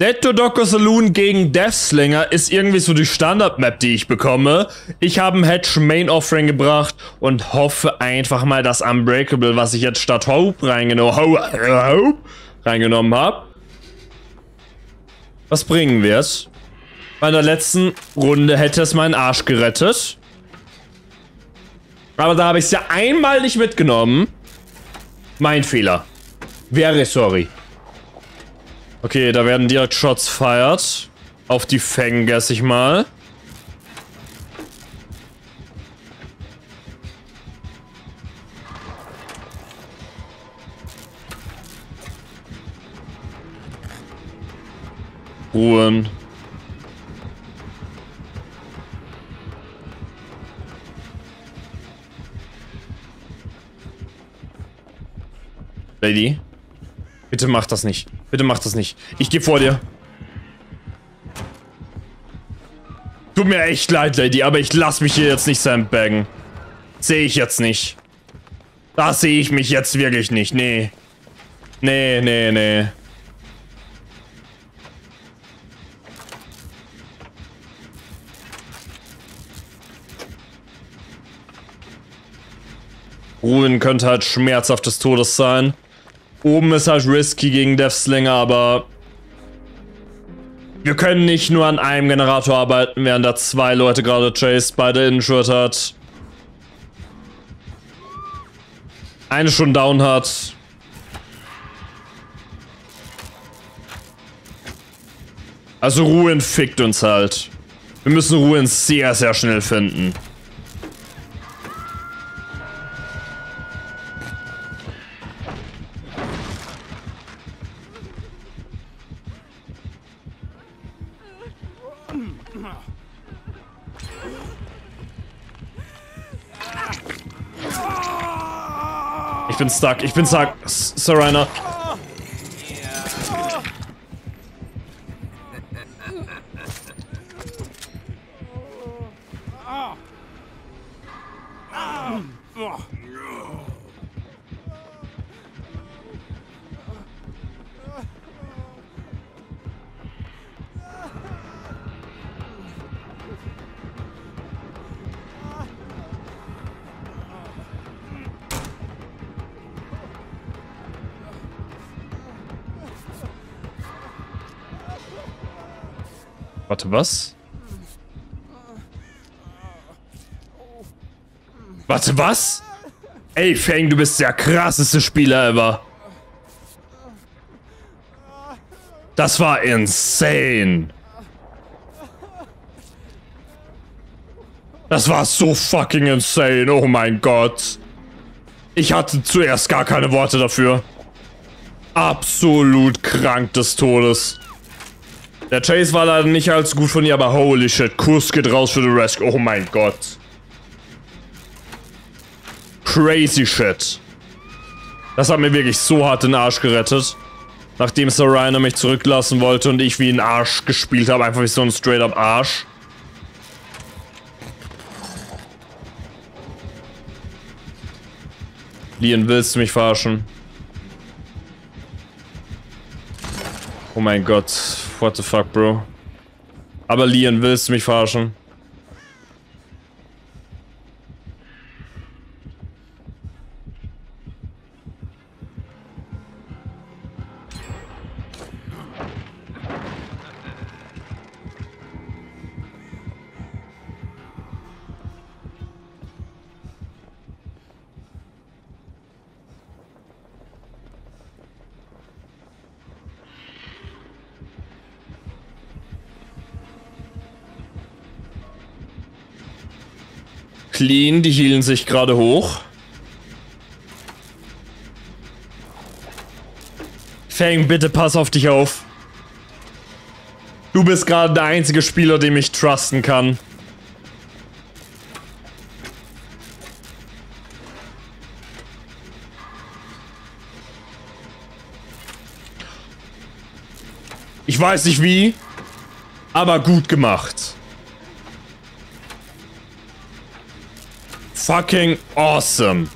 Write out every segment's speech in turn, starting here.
Dead to Doctor Saloon gegen Deathslinger ist irgendwie so die Standard-Map, die ich bekomme. Ich habe ein Hedge Main Offering gebracht und hoffe einfach mal, dass Unbreakable, was ich jetzt statt Hope reingenommen, Hope reingenommen habe. Was bringen wir es? Bei der letzten Runde hätte es meinen Arsch gerettet. Aber da habe ich es ja einmal nicht mitgenommen. Mein Fehler. Wäre sorry. Okay, da werden direkt Shots feiert. Auf die Fang, guess ich mal. Ruhen. Lady. Bitte mach das nicht. Bitte mach das nicht. Ich gehe vor dir. Tut mir echt leid, Lady, aber ich lass mich hier jetzt nicht sandbaggen. Sehe ich jetzt nicht. Da sehe ich mich jetzt wirklich nicht. Nee. Nee, nee, nee. Ruhen könnte halt schmerzhaft des Todes sein. Oben ist halt risky gegen Deathslinger, aber wir können nicht nur an einem Generator arbeiten, während da zwei Leute gerade Chase beide injured hat. Eine schon down hat. Also Ruhen fickt uns halt. Wir müssen Ruhen sehr, sehr schnell finden. Bin stuck. Ich bin stuck. Serena. Warte, was? Warte, was? Ey, Fang, du bist der krasseste Spieler ever. Das war insane. Das war so fucking insane. Oh mein Gott. Ich hatte zuerst gar keine Worte dafür. Absolut krank des Todes. Der Chase war leider nicht allzu gut von ihr, aber holy shit. Kurs geht raus für den Rescue. Oh mein Gott. Crazy shit. Das hat mir wirklich so hart den Arsch gerettet. Nachdem Sarina mich zurücklassen wollte und ich wie ein Arsch gespielt habe. Einfach wie so ein straight up Arsch. Lian, willst du mich verarschen? Oh mein Gott. What the fuck, Bro? Aber Lian, willst du mich verarschen? Clean, die hielen sich gerade hoch. Fang, bitte pass auf dich auf. Du bist gerade der einzige Spieler, dem ich trusten kann. Ich weiß nicht wie, aber gut gemacht. Fucking awesome.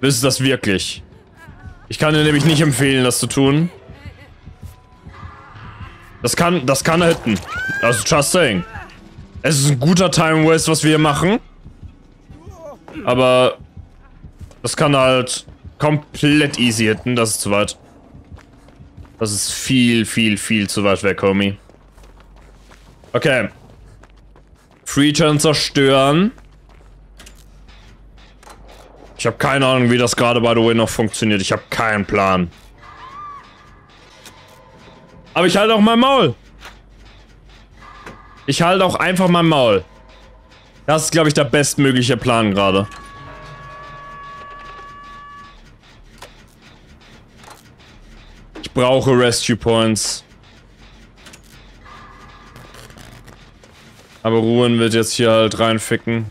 Willst du das wirklich? Ich kann dir nämlich nicht empfehlen, das zu tun. Das kann, das kann hitten. Also, just saying. Es ist ein guter Time Waste, was wir hier machen. Aber das kann halt komplett easy hitten. Das ist zu weit. Das ist viel, viel, viel zu weit weg, Homie. Okay. Free-Turn zerstören. Ich habe keine Ahnung, wie das gerade, by the way, noch funktioniert. Ich habe keinen Plan. Aber ich halte auch mein Maul. Ich halte auch einfach mein Maul. Das ist, glaube ich, der bestmögliche Plan gerade. Ich brauche Rescue Points. Aber Ruhen wird jetzt hier halt reinficken.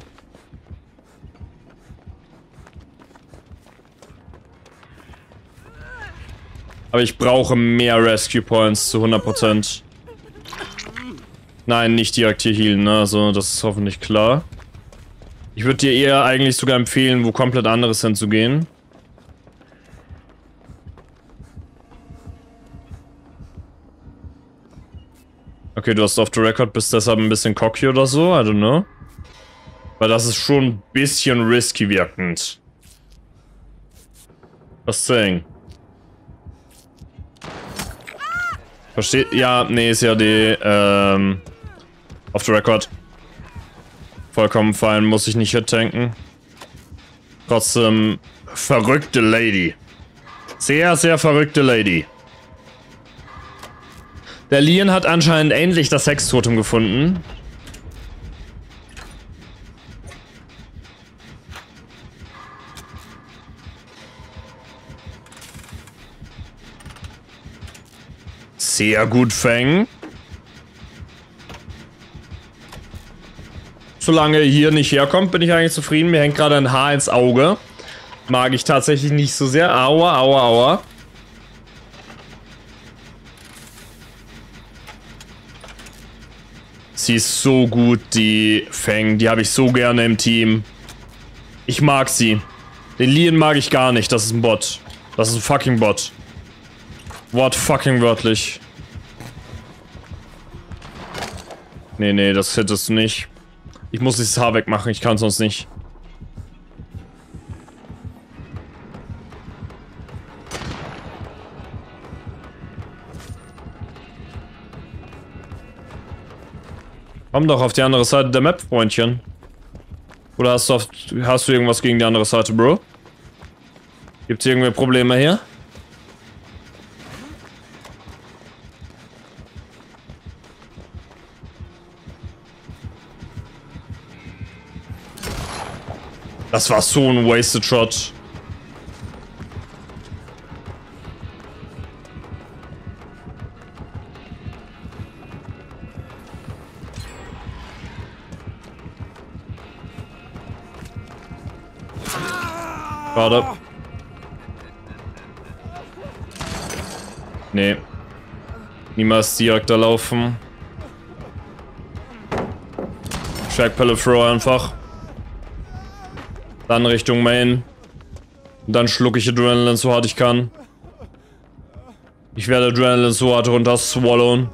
Aber ich brauche mehr Rescue Points zu 100%. Nein, nicht direkt hier healen, ne? Also, das ist hoffentlich klar. Ich würde dir eher eigentlich sogar empfehlen, wo komplett anderes hinzugehen. Okay, du hast off the record, bist deshalb ein bisschen cocky oder so, I don't know. Weil das ist schon ein bisschen risky wirkend. Was saying? Versteht? Ja, nee, ist ja die, ähm, off the record. Vollkommen fein, muss ich nicht tanken. Trotzdem, verrückte Lady. Sehr, sehr verrückte Lady. Der Lian hat anscheinend endlich das Sextotem gefunden. Sehr gut, Fang. Solange er hier nicht herkommt, bin ich eigentlich zufrieden. Mir hängt gerade ein Haar ins Auge. Mag ich tatsächlich nicht so sehr. Aua, aua, aua. Sie ist so gut, die Fang. Die habe ich so gerne im Team. Ich mag sie. Den Lien mag ich gar nicht. Das ist ein Bot. Das ist ein fucking Bot. Wort fucking wörtlich. Nee, nee, das hättest du nicht. Ich muss dieses Haar wegmachen. Ich kann sonst nicht. Komm doch auf die andere Seite der Map, Freundchen. Oder hast du, auf, hast du irgendwas gegen die andere Seite, Bro? Gibt's irgendwie Probleme hier? Das war so ein Wasted Shot. Warte. Nee. Niemals direkt da laufen. Shack Throw einfach. Dann Richtung Main. Und dann schlucke ich Adrenaline so hart ich kann. Ich werde Adrenaline so hart runter swallowen.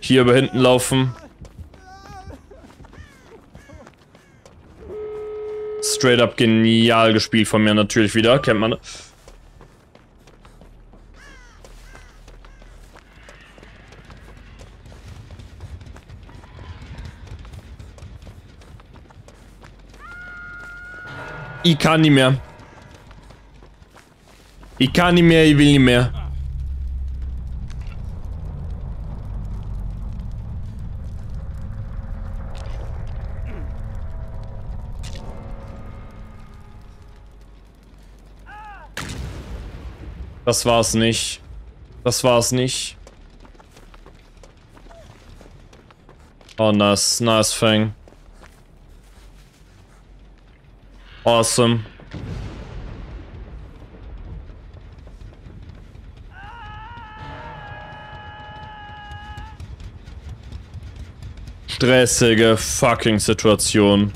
Hier über hinten laufen. Straight up genial gespielt von mir natürlich wieder, kennt man. Ich kann nicht mehr. Ich kann nicht mehr, ich will nicht mehr. Das war's nicht. Das war's nicht. Oh, nice. Nice Fang. Awesome. Stressige fucking Situation.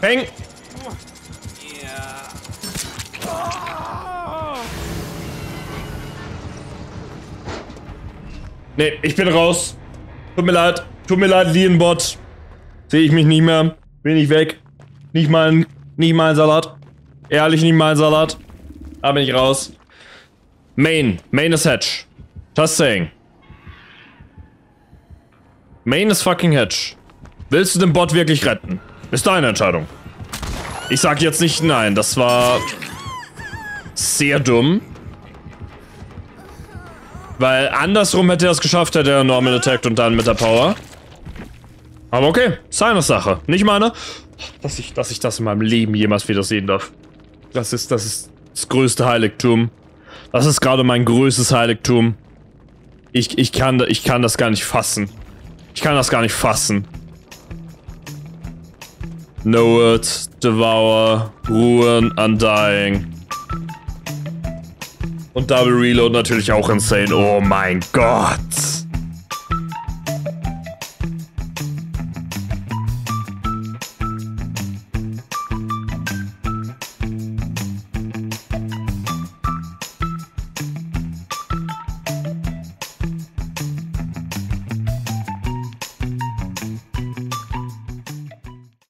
Häng! Nee, ich bin raus. Tut mir leid. Tut mir leid, Lienbot. Sehe ich mich nicht mehr. Bin ich weg. Nicht mal nicht mal ein Salat. Ehrlich, nicht mal ein Salat. Da bin ich raus. Main. Main ist Hedge. Just saying. Main ist fucking Hedge. Willst du den Bot wirklich retten? Ist deine Entscheidung. Ich sag jetzt nicht nein. Das war sehr dumm. Weil andersrum hätte er es geschafft, hätte er normal attacked und dann mit der Power. Aber okay, seine Sache. Nicht meine. Dass ich, dass ich das in meinem Leben jemals wieder sehen darf. Das ist, das ist das größte Heiligtum. Das ist gerade mein größtes Heiligtum. Ich, ich, kann, ich kann das gar nicht fassen. Ich kann das gar nicht fassen. Know it, Devour, Ruin, Undying. Und Double Reload natürlich auch insane. Oh mein Gott.